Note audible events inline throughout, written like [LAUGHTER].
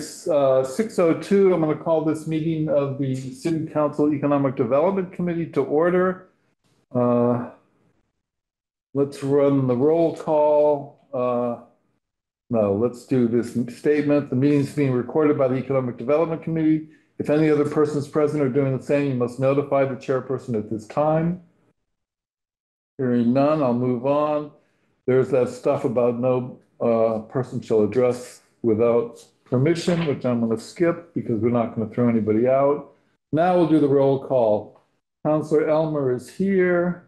it's uh, 6:02. I'm going to call this meeting of the City Council Economic Development Committee to order. Uh, Let's run the roll call. Uh, No, let's do this statement. The meeting is being recorded by the Economic Development Committee. If any other persons present are doing the same, you must notify the chairperson at this time. Hearing none, I'll move on. There's that stuff about no uh, person shall address without permission, which I'm going to skip because we're not going to throw anybody out. Now we'll do the roll call. Councilor Elmer is here.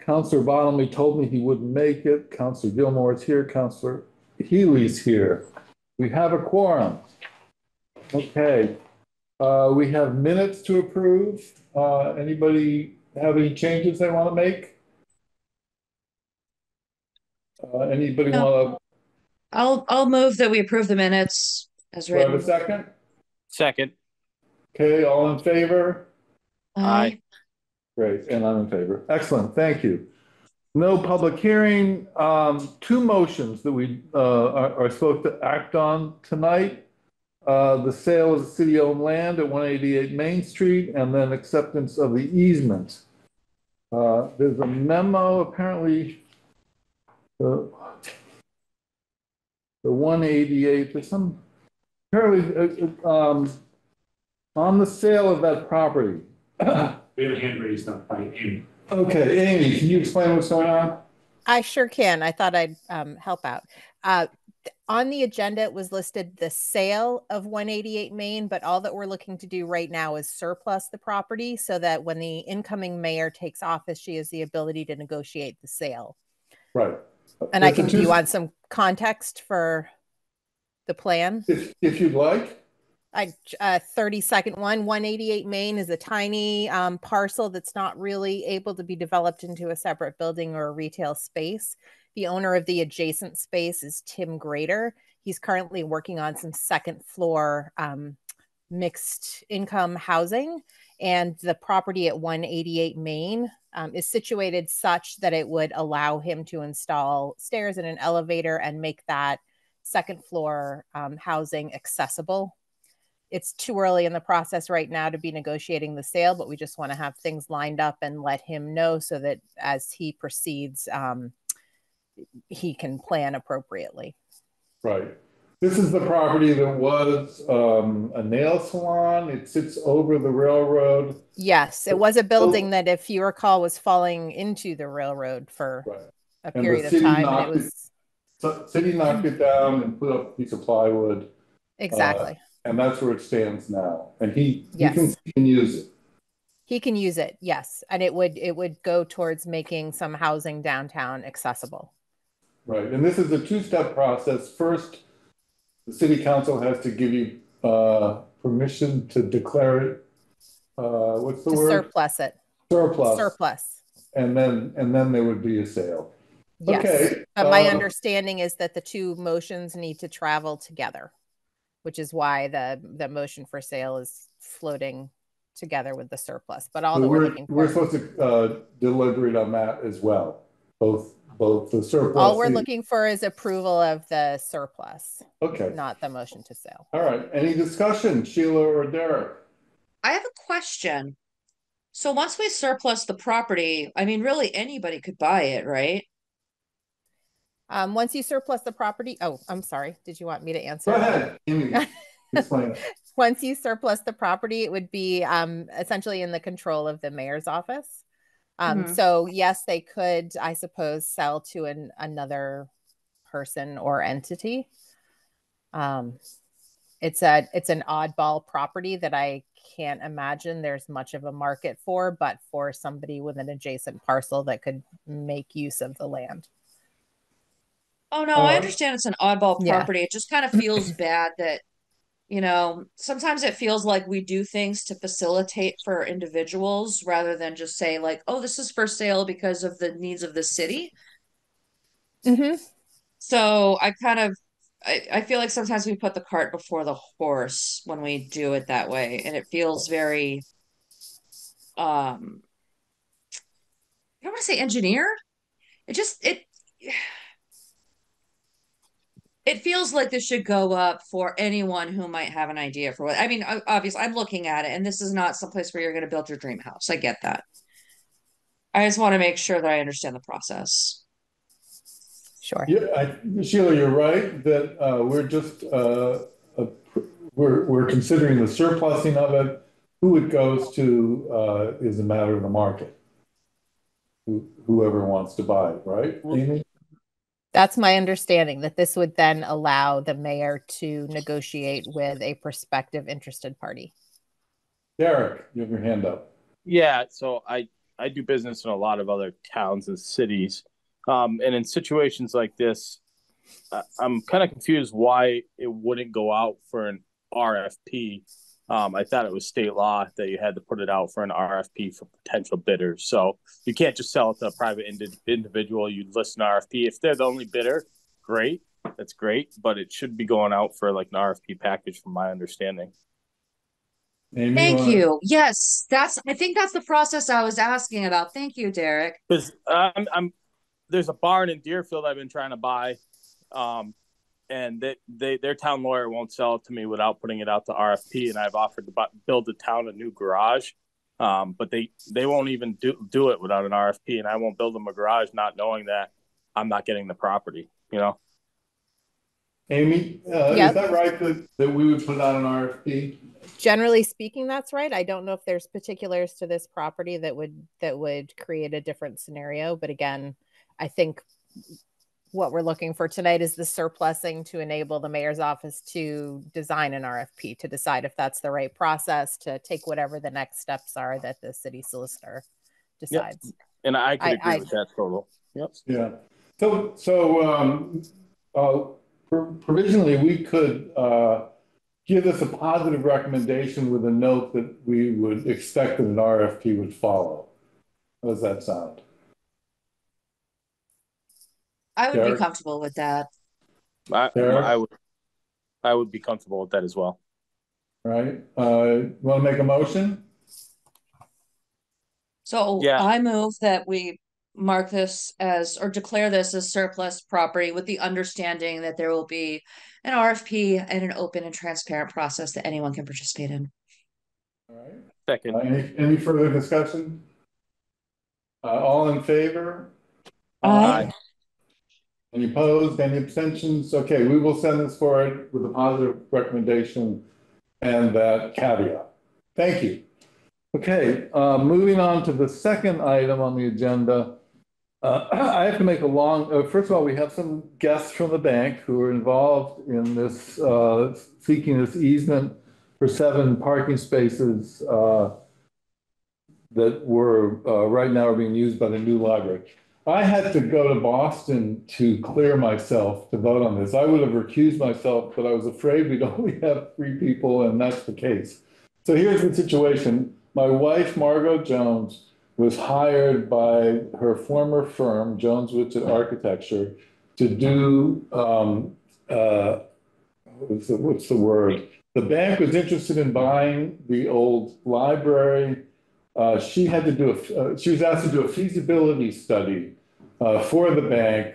Councilor Bottomley told me he wouldn't make it. Councilor Gilmore is here. Councilor Healy's here. We have a quorum. Okay. Uh, we have minutes to approve. Uh, anybody have any changes they want to make? Uh, anybody No. want I'll, I'll move that we approve the minutes as to, have a written. second? Second. Okay, all in favor? Aye. Great, and I'm in favor. Excellent, thank you. No public hearing, um, two motions that we, uh, are, are supposed to act on tonight. Uh, the sale of the city-owned land at one eighty-eight Main Street and then acceptance of the easement. Uh, there's a memo apparently. The, the one eighty-eight, there's some, apparently, uh, uh, um, on the sale of that property. We have a hand raised up by Amy. Okay, Amy, can you explain what's going on? I sure can. I thought I'd um, help out. Uh, on the agenda, it was listed the sale of 188 Main, but all that we're looking to do right now is surplus the property so that when the incoming mayor takes office, she has the ability to negotiate the sale. Right. And I can, do you two- want some context for the plan? If, if you'd like, I, uh, 30 second one, 188 Main is a tiny um, parcel that's not really able to be developed into a separate building or a retail space. The owner of the adjacent space is Tim Grader. He's currently working on some second floor um, mixed income housing. And the property at 188 Main um, is situated such that it would allow him to install stairs and an elevator and make that second floor um, housing accessible it's too early in the process right now to be negotiating the sale, but we just want to have things lined up and let him know so that as he proceeds, um, he can plan appropriately. right. This is the property that was, um, a nail salon. It sits over the railroad. Yes, it was a building that, if you recall, was falling into the railroad for Right. a the period of time. And it- was So city knocked it down and put up a piece of plywood exactly. and that's where it stands now. And he, he Yes. can, he can use it. He can use it, yes, and it would it would go towards making some housing downtown accessible. Right. And this is a two-step process. First, the city council has to give you, uh, permission to declare it, uh, what's the To word? surplus it, Surplus. surplus. And then, and then there would be a sale. Yes. Okay, But my uh, understanding is that the two motions need to travel together, which is why the, the motion for sale is floating together with the surplus. But all So that we're we're, looking we're supposed to, uh, deliberate on that as well, both, both the surplus. all we're and- looking for is approval of the surplus, Okay, not the motion to sell. all right. Any discussion, Sheila or Derek? I have a question. So once we surplus the property, I mean, really anybody could buy it, right? Um, once you surplus the property, oh, I'm sorry. Did you want me to answer? Go ahead, Amy, [LAUGHS] explain. Once you surplus the property, it would be um, essentially in the control of the mayor's office. Um, Mhm. So yes, they could, I suppose, sell to an, another person or entity. Um, it's a it's an oddball property that I can't imagine there's much of a market for, but for somebody with an adjacent parcel that could make use of the land. Oh, no, I Uh, understand it's an oddball Yeah. property. It just kind of [CLEARS THROAT] feels bad that, you know, sometimes it feels like we do things to facilitate for individuals rather than just say like, oh, this is for sale because of the needs of the city. Mm-hmm. So I kind of I, I feel like sometimes we put the cart before the horse when we do it that way, and it feels very um I don't want to say engineered. It just it it feels like this should go up for anyone who might have an idea for what, I mean, obviously, I'm looking at it and this is not someplace where you're gonna build your dream house. I get that. I just want to make sure that I understand the process. Sure. Yeah, I, Sheila, you're right, that, uh, we're just, uh, uh, we're, we're considering the surplusing of it. Who it goes to, uh, is a matter of the market. Who- Whoever wants to buy it, right, Amy? That's my understanding that this would then allow the mayor to negotiate with a prospective interested party. Derek, you have your hand up. Yeah, so I I do business in a lot of other towns and cities, um, and in situations like this, I, I'm kind of confused why it wouldn't go out for an RFP. Um, I thought it was state law that you had to put it out for an RFP for potential bidders. So you can't just sell it to a private indi- individual. You list an RFP. If they're the only bidder, great, that's great. But it should be going out for like an RFP package, from my understanding. Amy, Thank wanna- you. Yes, that's, I think that's the process I was asking about. Thank you, Derek. Because I'm, I'm there's a barn in Deerfield I've been trying to buy, um, and they, they their town lawyer won't sell it to me without putting it out to RFP, and I've offered to build the town a new garage, um, but they they won't even do do it without an RFP, and I won't build them a garage not knowing that I'm not getting the property. You know, Amy, uh, is that right, that, that we would put out an RFP? Generally speaking, that's right. I don't know if there's particulars to this property that would that would create a different scenario, but again, I think what we're looking for tonight is the surplusing to enable the mayor's office to design an RFP to decide if that's the right process to take whatever the next steps are that the city solicitor decides. and I could agree I- with that total. Yep. Yeah, so, so, um, uh, pro- provisionally, we could, uh, give us a positive recommendation with a note that we would expect that an RFP would follow. How does that sound? I would be comfortable with that. I, Derek? I would I would be comfortable with that as well. Right, uh, want to make a motion? So Yeah. I move that we mark this as, or declare this as surplus property with the understanding that there will be an RFP and an open and transparent process that anyone can participate in. All right, Second, Uh, any, any further discussion? Uh, all in favor? Aye. Any opposed, any abstentions? Okay, we will send this forward with a positive recommendation and that caveat. Thank you. Okay, uh, moving on to the second item on the agenda. Uh, [CLEARS THROAT] I have to make a long, uh, first of all, we have some guests from the bank who are involved in this, uh, seeking this easement for seven parking spaces, uh, that were, uh, right now are being used by the new library. I had to go to Boston to clear myself to vote on this. I would have recused myself, but I was afraid we'd [LAUGHS] only have three people, and that's the case. So here's the situation. My wife, Margot Jones, was hired by her former firm, Jones Whitsett Architecture, to do, um, uh, what's the, what's the word? The bank was interested in buying the old library. Uh, she had to do a, uh, she was asked to do a feasibility study uh, for the bank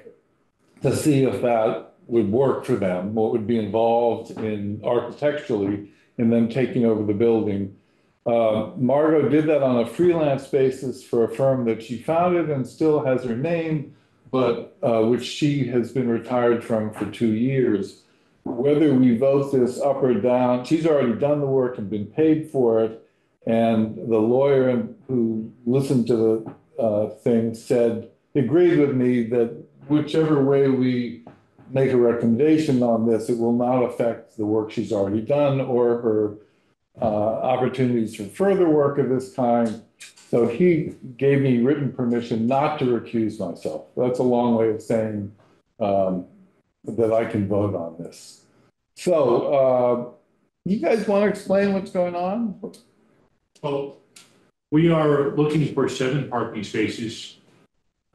to see if that would work for them, what would be involved in architecturally in them taking over the building. Uh, Margot did that on a freelance basis for a firm that she founded and still has her name, but uh, which she has been retired from for two years. Whether we vote this up or down, she's already done the work and been paid for it. And the lawyer who listened to the uh, thing said, agreed with me that whichever way we make a recommendation on this, it will not affect the work she's already done or her uh, opportunities for further work of this kind. So he gave me written permission not to recuse myself. That's a long way of saying um, that I can vote on this. So, uh, you guys want to explain what's going on? Well, we are looking for seven parking spaces.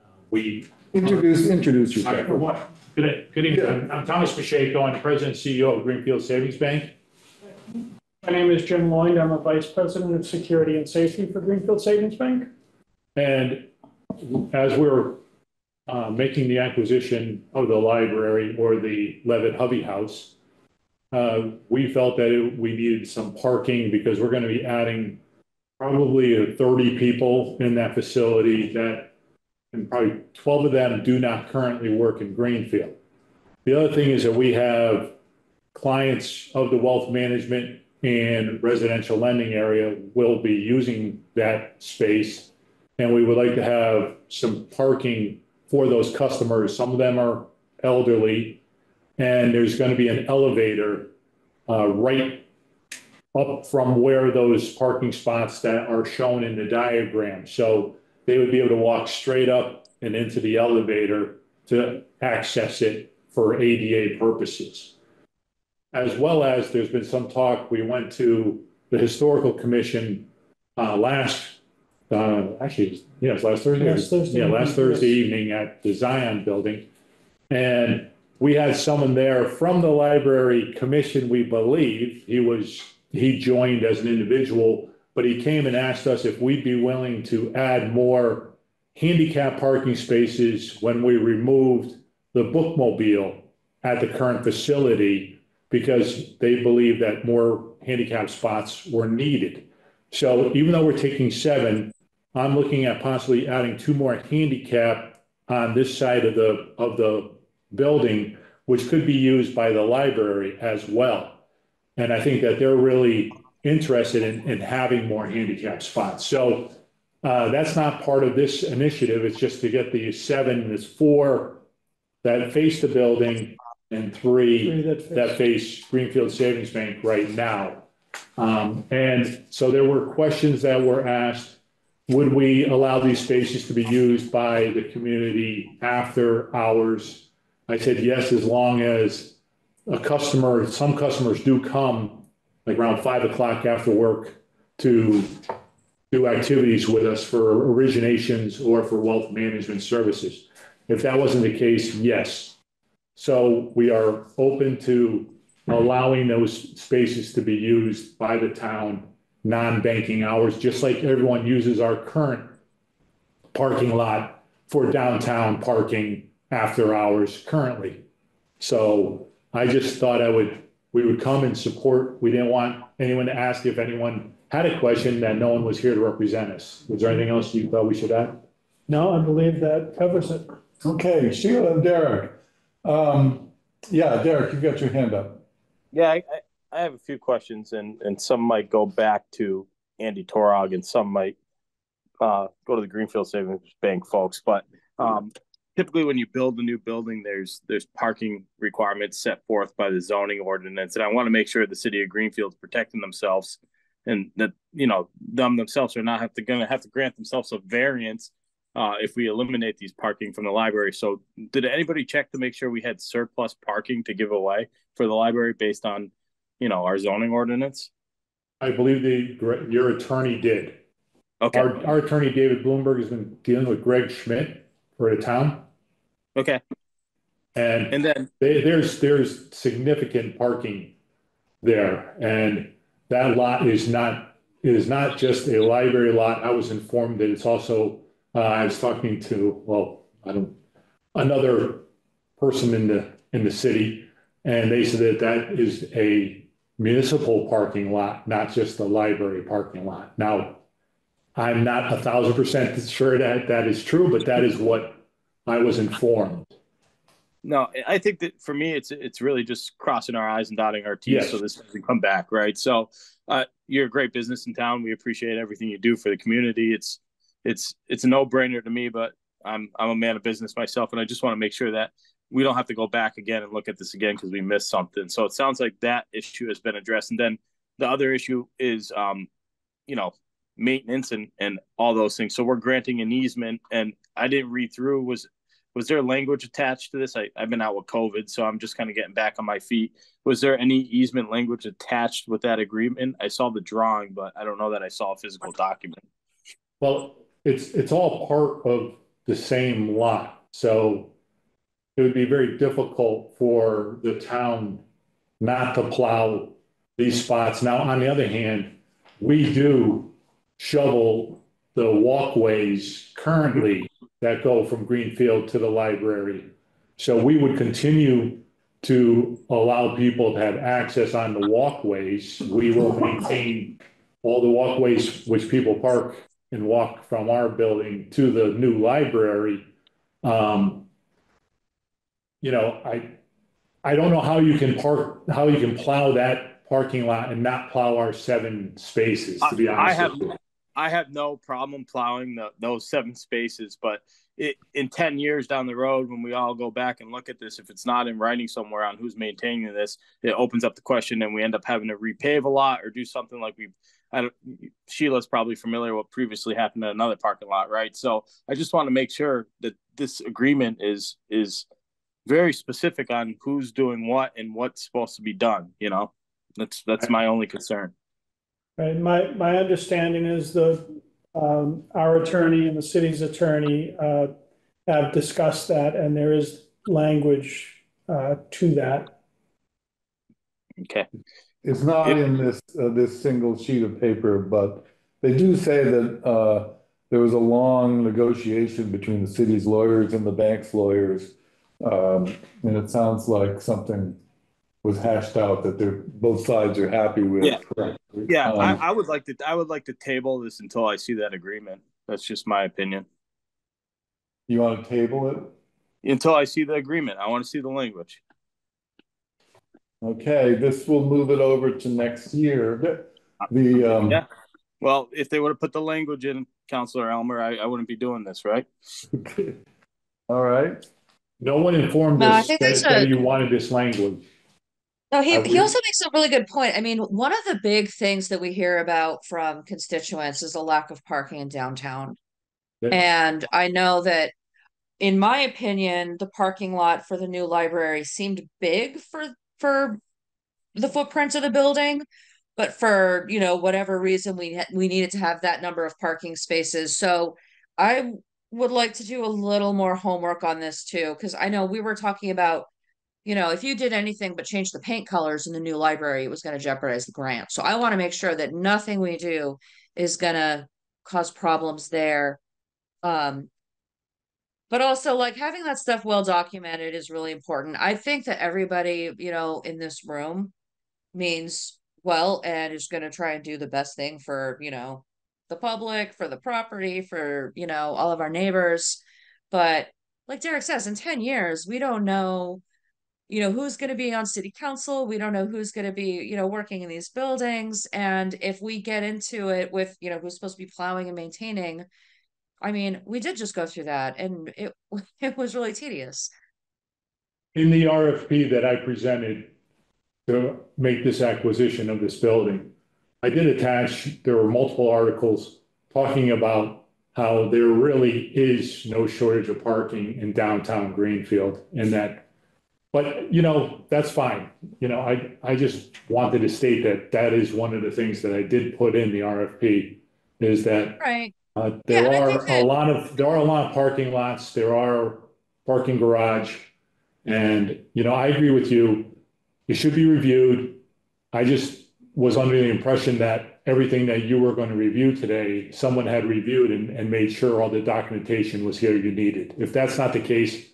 Uh, We, Introduce, introduce I- for what, good, good evening, I'm- I'm Thomas Pacheco, I'm the president and CEO of Greenfield Savings Bank. My name is Jim Lloyd. I'm a Vice President of Security and Safety for Greenfield Savings Bank. And as we're uh, making the acquisition of the library or the Leavitt Hovey House, uh, we felt that it- we needed some parking because we're gonna be adding probably thirty people in that facility that, and probably twelve of them do not currently work in Greenfield. The other thing is that we have clients of the wealth management and residential lending area will be using that space. And we would like to have some parking for those customers. Some of them are elderly. And there's gonna be an elevator uh, right up from where those parking spots that are shown in the diagram. So they would be able to walk straight up and into the elevator to access it for ADA purposes. As well as there's been some talk, we went to the Historical Commission uh, last, uh, actually, yeah, it was last Thursday. Last Thursday Yeah, last Thursday evening at the Zion Building. And we had someone there from the library commission, we believe. He was, he joined as an individual, but he came and asked us if we'd be willing to add more handicap parking spaces when we removed the bookmobile at the current facility because they believe that more handicap spots were needed. So even though we're taking seven, I'm looking at possibly adding two more handicap on this side of the, of the building, which could be used by the library as well. And I think that they're really interested in, in having more handicap spots. So uh, that's not part of this initiative. It's just to get the seven, there's four that face the building and three Three that fit. that face Greenfield Savings Bank right now. Um, and so there were questions that were asked. Would we allow these spaces to be used by the community after hours? I said yes, as long as a customer, some customers do come like around five o'clock after work to do activities with us for originations or for wealth management services. If that wasn't the case, yes. So we are open to allowing those spaces to be used by the town, non-banking hours, just like everyone uses our current parking lot for downtown parking after hours currently. So I just thought I would, we would come and support. We didn't want anyone to ask if anyone had a question that no one was here to represent us. Was there anything else you thought we should add? No, I believe that covers it. Okay, Sheila and Derek. Um, yeah, Derek, you've got your hand up. Yeah, I, I- I have a few questions, and and some might go back to Andy Torog, and some might uh, go to the Greenfield Savings Bank folks. But um, typically, when you build a new building, there's there's parking requirements set forth by the zoning ordinance, and I want to make sure the city of Greenfield's protecting themselves, and that you know them themselves are not have to gonna have to grant themselves a variance uh, if we eliminate these parking from the library. So, did anybody check to make sure we had surplus parking to give away for the library based on, you know, our zoning ordinance? I believe the, your attorney did. Okay. Our, our attorney, David Bloomberg, has been dealing with Greg Schmidt the town. Okay. And And then, they, there's, there's significant parking there. And that lot is not, is not just a library lot. I was informed that it's also, uh, I was talking to, well, I don't, another person in the, in the city. And they said that that is a municipal parking lot, not just a library parking lot. Now, I'm not a thousand percent sure that that is true, but that is what I was informed. no, I think that for me, it's it's really just crossing our eyes and dotting our T's Yes. so this doesn't come back, right? So, uh, you're a great business in town. We appreciate everything you do for the community. It's it's it's a no brainer to me, but I'm I'm a man of business myself, and I just want to make sure that we don't have to go back again and look at this again because we missed something. So it sounds like that issue has been addressed, and then the other issue is, um, you know, maintenance and and all those things. So we're granting an easement, and I didn't read through was was there language attached to this? I, I've been out with COVID, so I'm just kind of getting back on my feet. Was there any easement language attached with that agreement? I saw the drawing, but I don't know that I saw a physical document. Well, it's, it's all part of the same lot, so it would be very difficult for the town not to plow these spots. Now, on the other hand, we do shovel the walkways currently that go from Greenfield to the library. So we would continue to allow people to have access on the walkways. We will maintain all the walkways which people park and walk from our building to the new library. Um, you know, I, I don't know how you can park, how you can plow that parking lot and not plow our seven spaces, to be I honest have- with you. I have no problem plowing the, those seven spaces, but it, in 10 years down the road, when we all go back and look at this, if it's not in writing somewhere on who's maintaining this, it opens up the question and we end up having to repave a lot or do something like we've, I don't, Sheila's probably familiar what previously happened at another parking lot, right? So I just want to make sure that this agreement is, is very specific on who's doing what and what's supposed to be done, you know? That's, that's my only concern. Right, my, my understanding is the, um, our attorney and the city's attorney, uh, have discussed that and there is language, uh, to that. Okay. It's not in this, uh, this single sheet of paper, but they do say that, uh, there was a long negotiation between the city's lawyers and the bank's lawyers. Um, and it sounds like something was hashed out that they're, both sides are happy with. Yeah. Yeah, I, Um, I would like to, I would like to table this until I see that agreement. That's just my opinion. You want to table it? Until I see the agreement, I want to see the language. Okay, this will move it over to next year. The, um, Yeah. Well, if they would have put the language in, Councilor Elmer, I, I wouldn't be doing this, right? [LAUGHS] all right, No one informed No, I us think that, that's that you wanted this language. No, he, he also makes a really good point. I mean, one of the big things that we hear about from constituents is the lack of parking in downtown. Yeah. And I know that, in my opinion, the parking lot for the new library seemed big for, for the footprint of the building. But for, you know, whatever reason, we, ha- we needed to have that number of parking spaces. So I would like to do a little more homework on this too, because I know we were talking about you know, if you did anything but change the paint colors in the new library, it was going to jeopardize the grant. So I want to make sure that nothing we do is going to cause problems there. Um, but also like having that stuff well documented is really important. I think that everybody, you know, in this room means well and is going to try and do the best thing for, you know, the public, for the property, for, you know, all of our neighbors. But like Derek says, in 10 years, we don't know you know who's going to be on city council? We don't know who's going to be you know working in these buildings. And if we get into it with you know who's supposed to be plowing and maintaining i mean we did just go through that and it [LAUGHS] it was really tedious. In the RFP that I presented to make this acquisition of this building, I did attach, there were multiple articles talking about how there really is no shortage of parking in downtown Greenfield and that, but, you know, that's fine. You know, I, I just wanted to state that that is one of the things that I did put in the RFP is that right uh, Yeah, there and I are a that- lot of, there are a lot of parking lots, there are parking garage. And, you know, I agree with you, it should be reviewed. I just was under the impression that everything that you were going to review today, someone had reviewed and, and made sure all the documentation was here you needed. If that's not the case,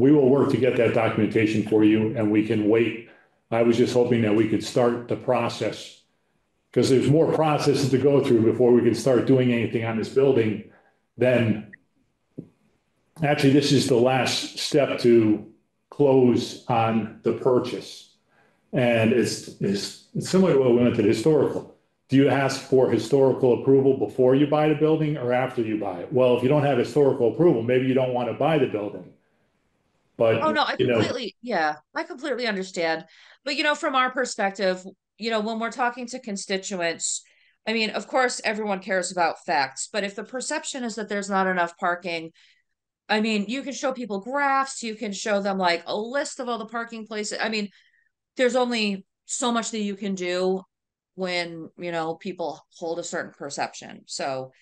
we will work to get that documentation for you and we can wait. I was just hoping that we could start the process because there's more processes to go through before we can start doing anything on this building then actually, this is the last step to close on the purchase. And it's, it's similar to what we went to the historical. Do you ask for historical approval before you buy the building or after you buy it? Well, if you don't have historical approval, maybe you don't want to buy the building. But, oh no i you know, completely yeah i completely understand but you know from our perspective you know when we're talking to constituents i mean of course everyone cares about facts but if the perception is that there's not enough parking I mean, you can show people graphs, you can show them like a list of all the parking places. I mean, there's only so much that you can do when, you know, people hold a certain perception. So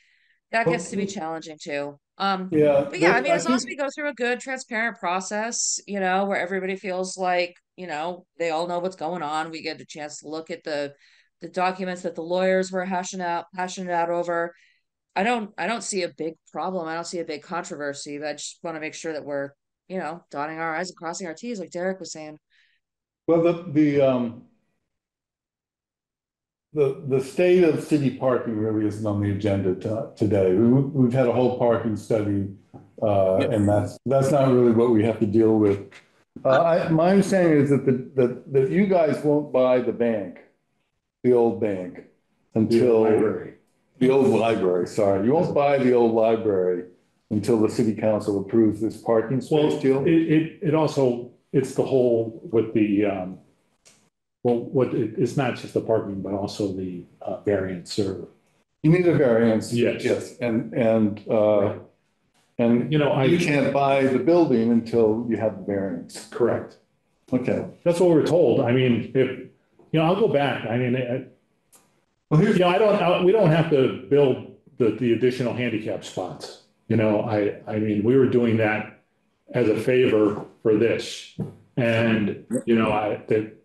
that gets to be challenging too. Um, yeah. but yeah, I mean, I as long as we go through a good, transparent process, you know, where everybody feels like, you know, they all know what's going on. We get a chance to look at the the documents that the lawyers were hashing out, hashing it out over. I don't, I don't see a big problem. I don't see a big controversy, but I just want to make sure that we're, you know, dotting our i's and crossing our t's, like Derek was saying. Well, the, the, um, the, the state of city parking really isn't on the agenda to- today. We, we've had a whole parking study, uh, and that's, that's not really what we have to deal with. Uh, I, my understanding is that, the that, that you guys won't buy the bank, the old bank, until. The old library, sorry. You won't buy the old library until the city council approves this parking Well, space it, deal. it, it also, it's the whole with the, um, well, what, it- it's not just the parking, but also the, uh, variance or, You need a variance. Yes. Yes, and, and, uh, and you know, I. you can't buy the building until you have the variance. Correct. Okay. That's what we're told. I mean, if, you know, I'll go back. I mean, I- Well, you know, I don't, I- we don't have to build the, the additional handicap spots. You know, I, I mean, we were doing that as a favor for this. And, you know, I, that,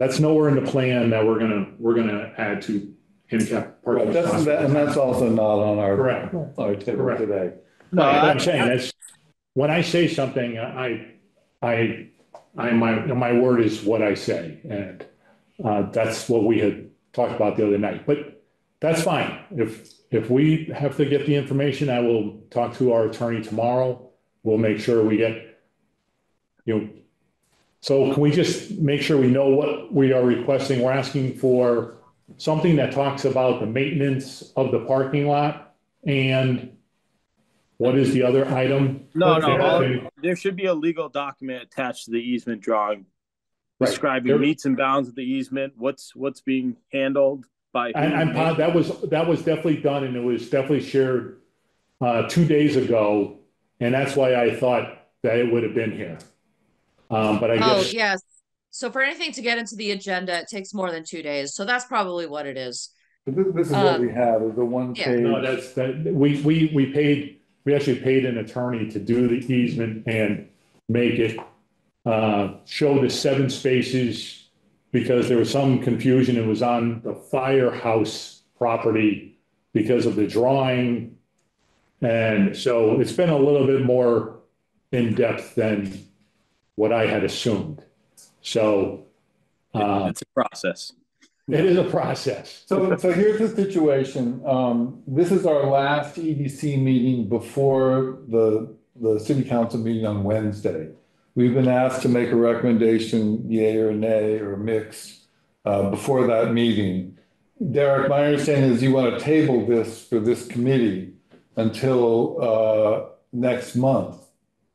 that's nowhere in the plan that we're gonna, we're gonna add to handicap parking. right, that's, that- and that's also not on our, Correct. our table Correct. today. No, That's what I- I'm saying, that's, when I say something, I, I, I, my, my word is what I say, and, uh, that's what we had talked about the other night, but that's fine. If, if we have to get the information, I will talk to our attorney tomorrow. We'll make sure we get, you know, so can we just make sure we know what we are requesting? We're asking for something that talks about the maintenance of the parking lot and what is the other item? No, no, all- there should be a legal document attached to the easement drawing Right. describing There- meets and bounds of the easement, what's, what's being handled by. And I'm, po- that was, that was definitely done and it was definitely shared uh, two days ago. And that's why I thought that it would have been here. Um, but I Oh, guess, yes. So for anything to get into the agenda, it takes more than two days. So that's probably what it is. But This, this is what Um, we have, is the one yeah. page. no, that's, that, we, we, we paid, we actually paid an attorney to do the easement and make it uh, show the seven spaces because there was some confusion. It was on the firehouse property because of the drawing. And so it's been a little bit more in-depth than what I had assumed. So uh, It's a process. it is a process. So, so here's the situation. Um, this is our last EDC meeting before the, the city council meeting on Wednesday. We've been asked to make a recommendation, yay or nay or mixed, uh, before that meeting. Derek, my understanding is you want to table this for this committee until, uh, next month,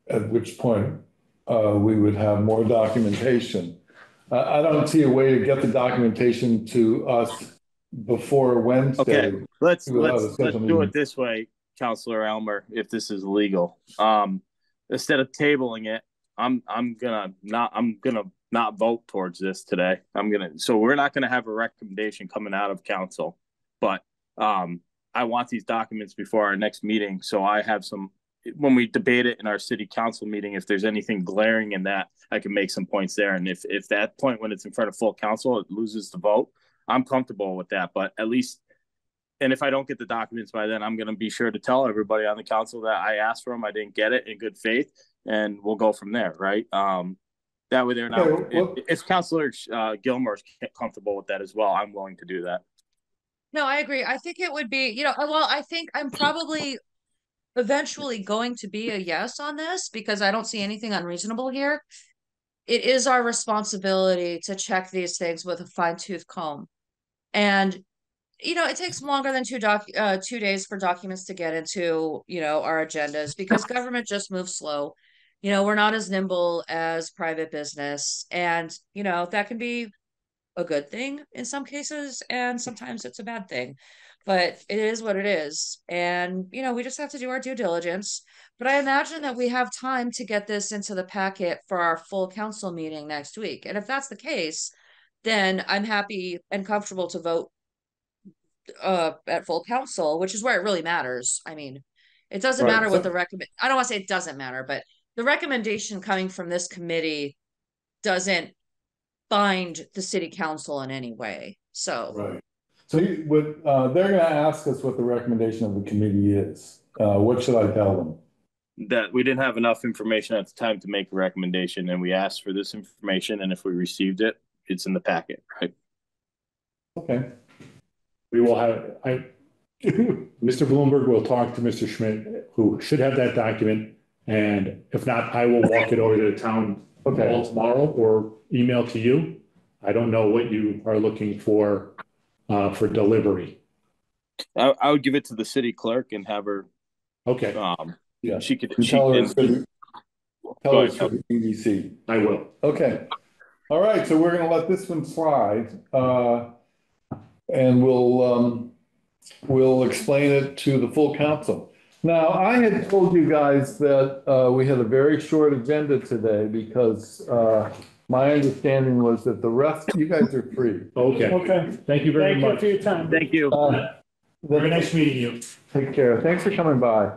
at which point, uh, we would have more documentation. I, I don't see a way to get the documentation to us before Wednesday. Okay, let's, We'll have a let's, let's do it this way, Councilor Elmer, if this is legal. Um, instead of tabling it, I'm, I'm gonna not, I'm gonna not vote towards this today. I'm gonna, so we're not gonna have a recommendation coming out of council. But, um, I want these documents before our next meeting, so I have some, when we debate it in our city council meeting, if there's anything glaring in that, I can make some points there. And if, if that point, when it's in front of full council, it loses the vote, I'm comfortable with that, but at least and if I don't get the documents by then, I'm going to be sure to tell everybody on the council that I asked for them. I didn't get it in good faith, and we'll go from there, right? Um, that way they're not. Okay, well- if, if Councilor uh, Gilmore's comfortable with that as well, I'm willing to do that. No, I agree. I think it would be, you know, uh, well, I think I'm probably eventually going to be a yes on this because I don't see anything unreasonable here. It is our responsibility to check these things with a fine tooth comb. And, you know, it takes longer than two doc, uh, two days for documents to get into, you know, our agendas because government just moves slow. You know, we're not as nimble as private business. And, you know, that can be a good thing in some cases, and sometimes it's a bad thing. But it is what it is. And, you know, we just have to do our due diligence. But I imagine that we have time to get this into the packet for our full council meeting next week. And if that's the case, then I'm happy and comfortable to vote uh at full council, which is where it really matters. I mean, it doesn't Right, matter what so- the recommend I don't want to say it doesn't matter, but the recommendation coming from this committee doesn't bind the city council in any way. So Right. So you- what, uh, they're gonna ask us what the recommendation of the committee is. Uh, what should I tell them? That we didn't have enough information at the time to make a recommendation and we asked for this information and if we received it, it's in the packet, right? Okay. We will have, I, [LAUGHS] Mr. Bloomberg will talk to Mr. Schmidt, who should have that document. And if not, I will walk it over to the town Okay. hall tomorrow or email to you. I don't know what you are looking for, uh, for delivery. I, I would give it to the city clerk and have her, Okay, um, Yeah. she could, she Tell her can, it's for the- tell her for the EDC. I will. Okay. All right, so we're gonna let this one slide, uh, and we'll, um, we'll explain it to the full council. Now, I had told you guys that, uh, we had a very short agenda today because, uh, my understanding was that the rest, you guys are free. Okay, Okay, thank you very thank you much. for your time. thank you. Uh, Very nice meeting you. Take care. Thanks for coming by.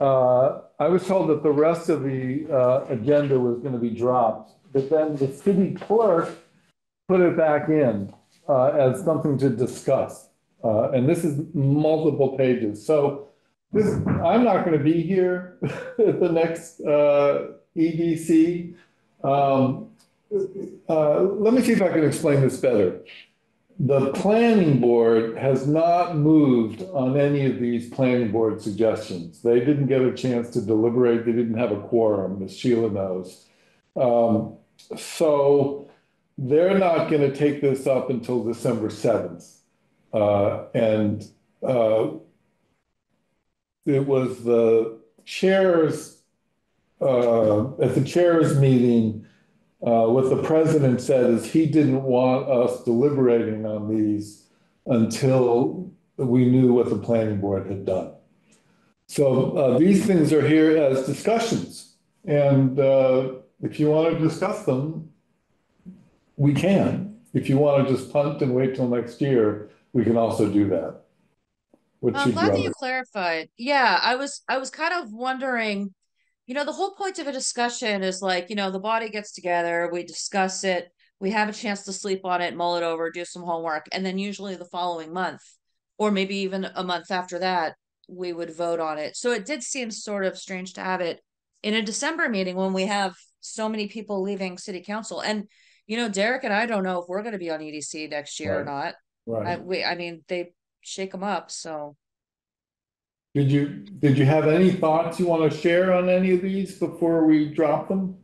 Uh, I was told that the rest of the, uh, agenda was gonna be dropped, but then the city clerk put it back in, uh, as something to discuss. Uh, and this is multiple pages. So this, I'm not gonna be here [LAUGHS] at the next, uh, EDC. Um, uh, let me see if I can explain this better. The planning board has not moved on any of these planning board suggestions. They didn't get a chance to deliberate, they didn't have a quorum, as Sheila knows. Um, so they're not gonna take this up until December seventh. Uh, and, uh, it was the chairs, uh, at the chairs meeting, uh, what the president said is he didn't want us deliberating on these until we knew what the planning board had done. So, uh, these things are here as discussions. And, uh, if you want to discuss them, we can. If you want to just punt and wait till next year, we can also do that. I'm glad that you clarified. Yeah, I was I was kind of wondering, you know, the whole point of a discussion is like, you know, the body gets together, we discuss it, we have a chance to sleep on it, mull it over, do some homework, and then usually the following month, or maybe even a month after that, we would vote on it. So it did seem sort of strange to have it in a December meeting when we have so many people leaving city council. And, you know, Derek and I don't know if we're gonna be on EDC next year or Right. not. I, Right. we, I mean, they shake them up, so. Did you, did you have any thoughts you want to share on any of these before we drop them?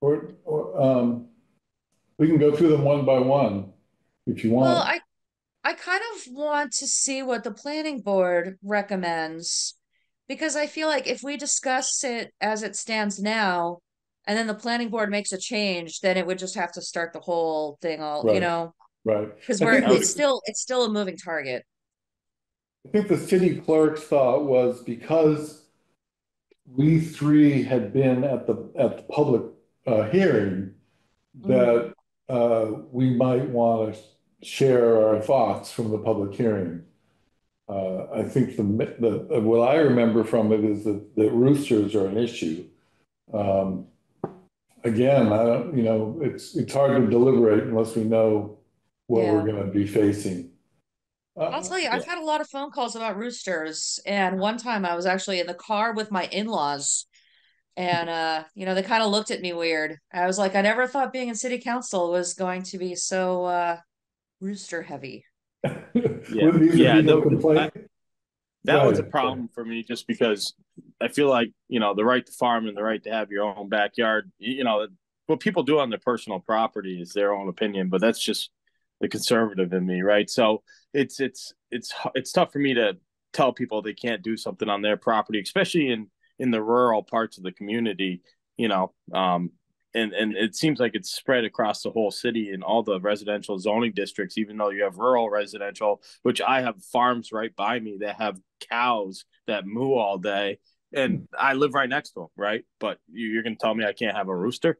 Or, or, um, we can go through them one by one if you Well, want. I I kind of want to see what the planning board recommends because I feel like if we discuss it as it stands now and then the planning board makes a change, then it would just have to start the whole thing all, you Right. know, Right. because I we're think it's still it's still a moving target. I think the city clerk's thought was because we three had been at the, at the public, uh, hearing, that, uh, we might want to share our thoughts from the public hearing. Uh, I think the, the, what I remember from it is that, that roosters are an issue. Um, again, I don't, you know, it's, it's hard to deliberate unless we know what we're gonna be facing. I'll tell you, I've had a lot of phone calls about roosters, and one time I was actually in the car with my in-laws, and uh, you know, they kind of looked at me weird. I was like, I never thought being in city council was going to be so uh rooster heavy. [LAUGHS] Yeah, yeah, people the- complain? That was a problem for me just because I feel like, you know, the right to farm and the right to have your own backyard, you you know, what people do on their personal property is their own opinion, but that's just the conservative in me, right? So it's it's it's it's tough for me to tell people they can't do something on their property, especially in in the rural parts of the community, you know. Um and and it seems like it's spread across the whole city in all the residential zoning districts even though you have rural residential which i have farms right by me that have cows that moo all day and i live right next to them right but you, you're going to tell me i can't have a rooster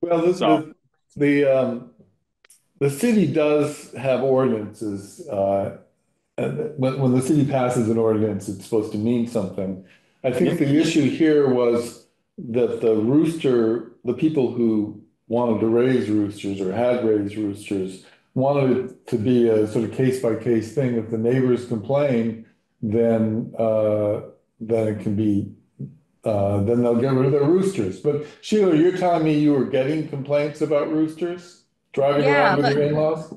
Well, the, So- the, the, um, the city does have ordinances, uh, and when, when the city passes an ordinance, it's supposed to mean something. I think the issue here was that the rooster, the people who wanted to raise roosters or had raised roosters wanted it to be a sort of case by case thing. If the neighbors complain, then, uh, then it can be, uh, then they'll get rid of their roosters. But Sheila, you're telling me you were getting complaints about roosters? Driving Yeah, around with your in-laws?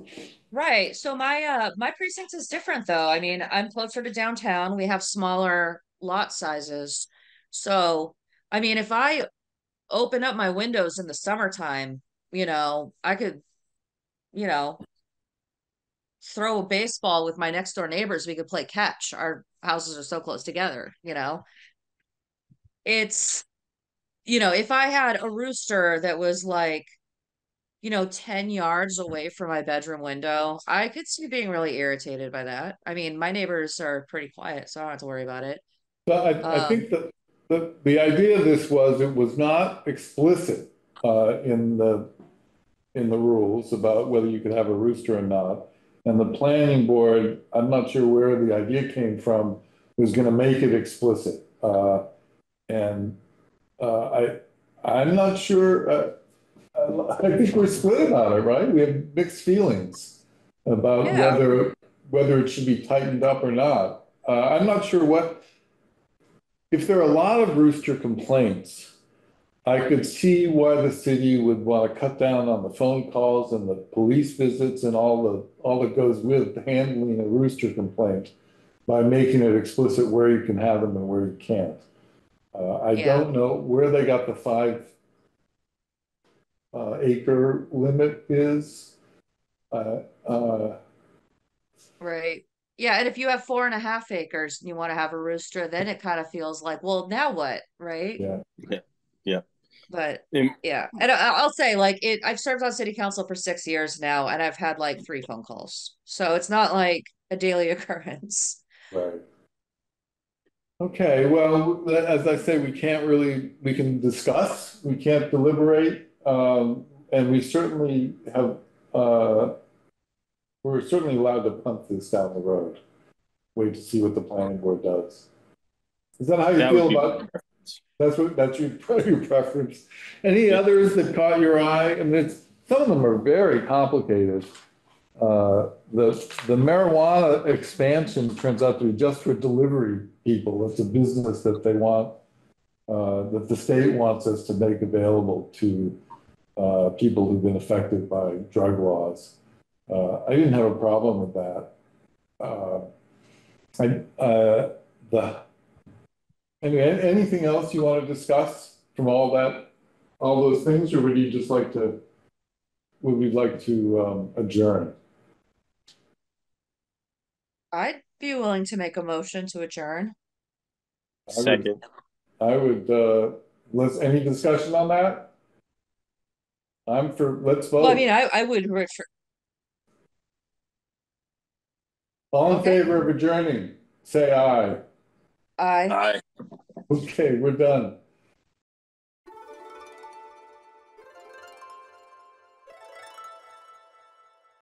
Right. So my uh my precinct is different though. I mean, I'm closer to downtown. We have smaller lot sizes. So, I mean, if I open up my windows in the summertime, you know, I could, you know, throw a baseball with my next door neighbors. We could play catch. Our houses are so close together, you know. It's, you know, if I had a rooster that was like you know, 10 yards away from my bedroom window, I could see being really irritated by that. I mean, my neighbors are pretty quiet, so I don't have to worry about it. But I, I think that the, the idea of this was it was not explicit uh, in the, in the rules about whether you could have a rooster or not. And the planning board, I'm not sure where the idea came from, was gonna make it explicit. Uh, And uh, I, I'm not sure, uh, I think we're split about it, right? We have mixed feelings about Yeah. whether, whether it should be tightened up or not. Uh, I'm not sure what, if there are a lot of rooster complaints, I could see why the city would want to cut down on the phone calls and the police visits and all the, all that goes with handling a rooster complaint by making it explicit where you can have them and where you can't. Uh, I Yeah. don't know where they got the five uh, acre limit is. Uh, uh, Right. Yeah, and if you have four and a half acres and you want to have a rooster, then it kind of feels like, well, now what, right? Yeah. Yeah. Yeah. But yeah, and I, I'll say like it. I've served on city council for six years now, and I've had like three phone calls, so it's not like a daily [LAUGHS] occurrence. Right. Okay, well, as I say, we can't really, we can discuss, we can't deliberate, um, and we certainly have, uh, we're certainly allowed to punt this down the road. Wait to see what the planning board does. Is that how you That feel about, that's what, that's your, [LAUGHS] your preference? Any others that caught your eye? I mean, it's, some of them are very complicated. Uh, the, the marijuana expansion turns out to be just for delivery people. It's a business that they want, uh, that the state wants us to make available to, uh, people who've been affected by drug laws. Uh, I didn't have a problem with that. Uh, I, uh, the, anyway, anything else you want to discuss from all that, all those things, or would you just like to, would we like to, um, adjourn? I'd be willing to make a motion to adjourn. I would- Second. I would, uh, let's, any discussion on that? I'm for, let's vote. Well, I mean, I I would refer. All in okay. favor of adjourning, say aye. I Aye. Okay, we're done.